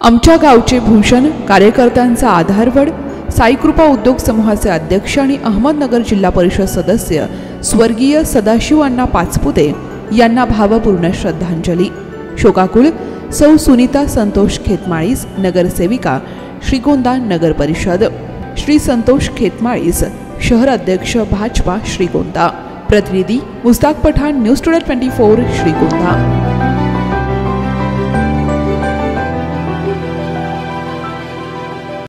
आमच्या गावचे भूषण कार्यकर्त्यांचा आधारवड साईकृपा उद्योग समूहाचे अध्यक्ष आणि अहमदनगर जिल्हा परिषद सदस्य स्वर्गीय सदाशिव अण्णा पाचपुते यांना भावपूर्ण श्रद्धांजली. शोकाकुळ सौ सुनीता संतोष खेतमाळीस नगरसेविका श्रीगोंदा नगर परिषद. श्री संतोष खेतमाळीस शहर अध्यक्ष भाजपा श्रीगोंदा. प्रतिनिधी Mushtaq Pathan news today twenty four Shrigonda.